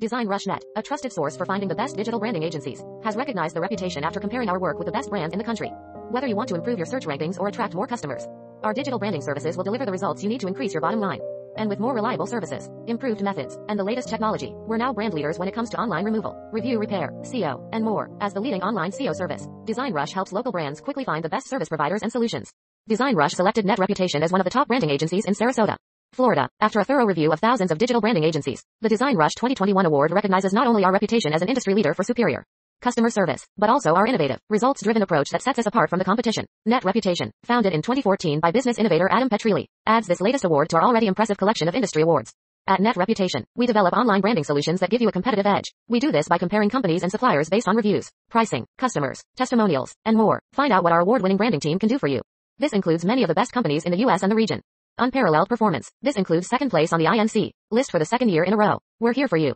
DesignRush Net, a trusted source for finding the best digital branding agencies, has recognized the reputation after comparing our work with the best brands in the country. Whether you want to improve your search rankings or attract more customers, our digital branding services will deliver the results you need to increase your bottom line. And with more reliable services, improved methods, and the latest technology, we're now brand leaders when it comes to online removal, review repair, SEO, and more. As the leading online SEO service, Design Rush helps local brands quickly find the best service providers and solutions. DesignRush selected Net Reputation as one of the top branding agencies in Sarasota. Florida. After a thorough review of thousands of digital branding agencies, the DesignRush 2021 award recognizes not only our reputation as an industry leader for superior customer service, but also our innovative, results-driven approach that sets us apart from the competition. Net Reputation, founded in 2014 by business innovator Adam Petrilli, adds this latest award to our already impressive collection of industry awards. At Net Reputation, we develop online branding solutions that give you a competitive edge. We do this by comparing companies and suppliers based on reviews, pricing, customers, testimonials, and more. Find out what our award-winning branding team can do for you. This includes many of the best companies in the US and the region. Unparalleled performance. This includes second place on the INC list for the second year in a row. We're here for you.